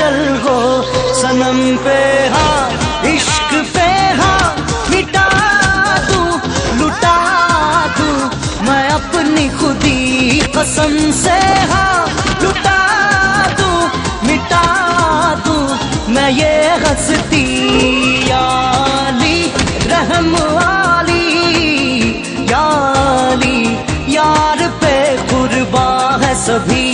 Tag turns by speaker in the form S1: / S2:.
S1: चल हो, सनम पे हाँ इश्क पे हाँ मिटा तू लुटा तू मैं अपनी खुदी कसम से हाँ लुटा तू मिटा तू मैं ये हंसती याली, रहम वाली याली। यार पे कुर्बा है सभी।